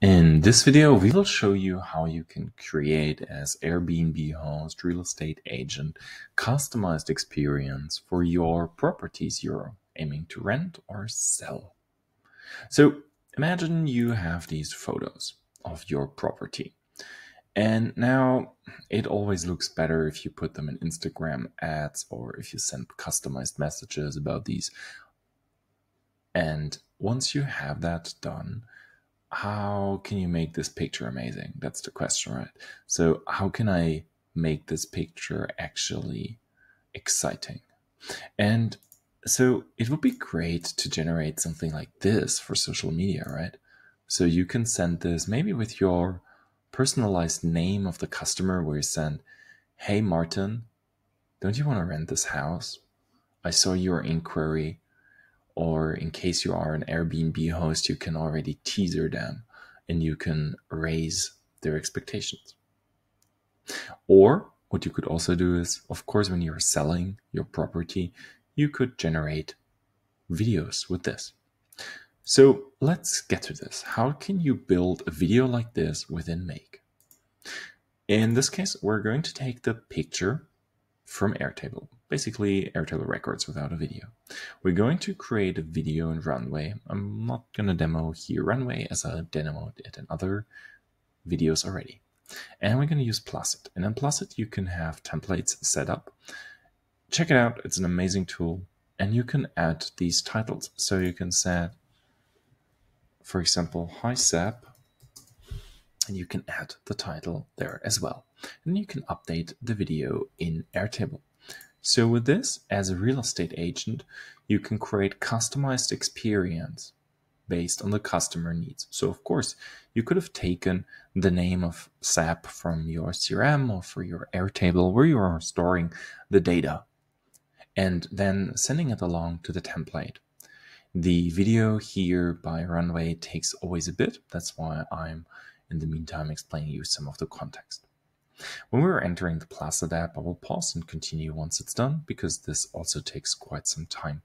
In this video, we will show you how you can create as Airbnb host, real estate agent, customized experience for your properties you're aiming to rent or sell. So imagine you have these photos of your property. And now it always looks better if you put them in Instagram ads or if you send customized messages about these. And once you have that done, how can you make this picture amazing? That's the question, right? So, how can I make this picture actually exciting? And so, it would be great to generate something like this for social media, right? So, you can send this maybe with your personalized name of the customer, where you send, Hey, Martin, don't you want to rent this house? I saw your inquiry or in case you are an Airbnb host, you can already teaser them and you can raise their expectations. Or what you could also do is, of course, when you're selling your property, you could generate videos with this. So let's get to this. How can you build a video like this within Make? In this case, we're going to take the picture from Airtable basically Airtable Records without a video. We're going to create a video in Runway. I'm not going to demo here Runway as I demoed it in other videos already. And we're going to use Placid. And in Placid, you can have templates set up. Check it out. It's an amazing tool. And you can add these titles. So you can set, for example, Hi SAP. And you can add the title there as well. And you can update the video in Airtable. So with this, as a real estate agent, you can create customized experience based on the customer needs. So of course, you could have taken the name of SAP from your CRM or for your Airtable where you are storing the data and then sending it along to the template. The video here by Runway takes always a bit. That's why I'm in the meantime explaining you some of the context. When we are entering the Placid app, I will pause and continue once it's done because this also takes quite some time.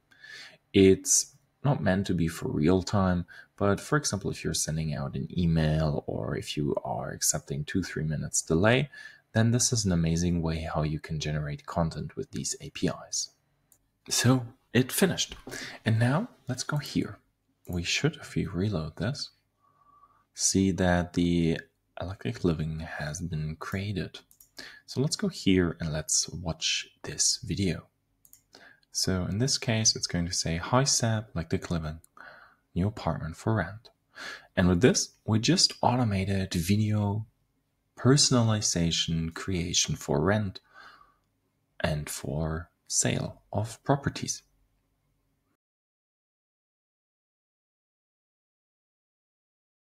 It's not meant to be for real time, but for example, if you're sending out an email or if you are accepting two, three minutes delay, then this is an amazing way how you can generate content with these APIs. So it finished. And now let's go here. We should, if we reload this, see that the Electric Living has been created. So let's go here and let's watch this video. So in this case, it's going to say, Hi SAP, Electric Living, new apartment for rent. And with this, we just automated video personalization creation for rent and for sale of properties.